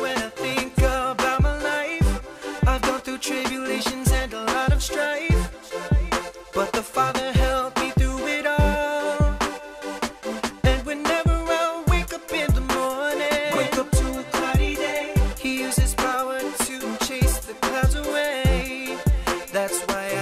when I think about my life. I've gone through tribulations and a lot of strife. But the Father helped me through it all. And whenever I wake up in the morning, wake up to a cloudy day, He uses power to chase the clouds away. That's why I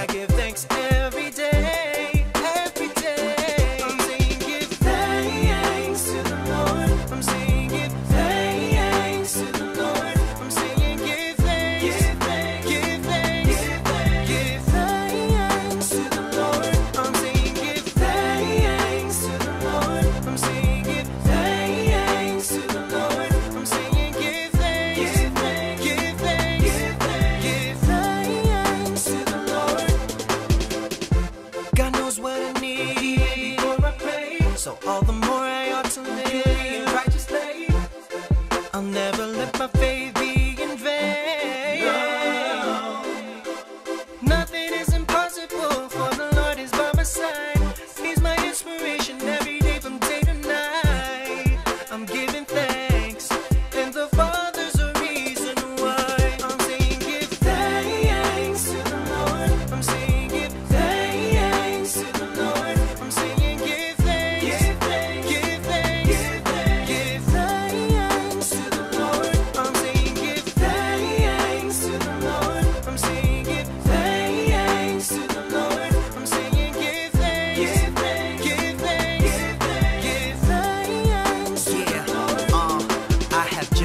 So all the more I ought to live in righteous faith. I'll never let my faith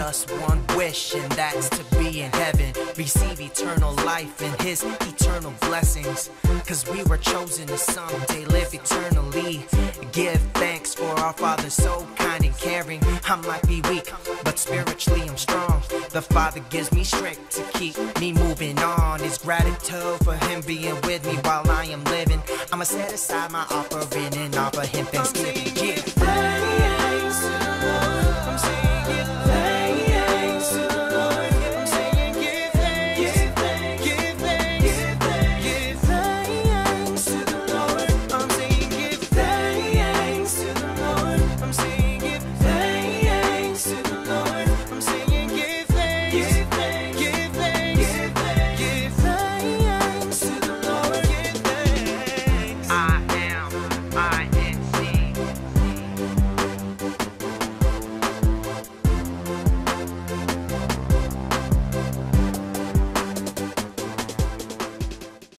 just one wish, and that's to be in heaven. Receive eternal life and his eternal blessings. Cause we were chosen to someday live eternally. Give thanks for our Father, so kind and caring. I might be weak, but spiritually I'm strong. The Father gives me strength to keep me moving on. It's gratitude for him being with me while I am living. I'ma set aside my offering and offer him thanksgiving.